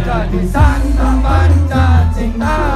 jadi santa panca cinta